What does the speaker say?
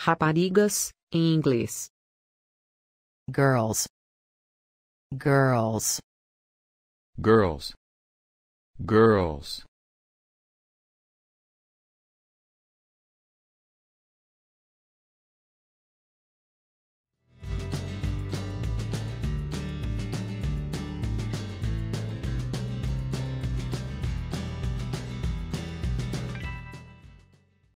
Raparigas, em inglês. girls. Girls. Girls. Girls.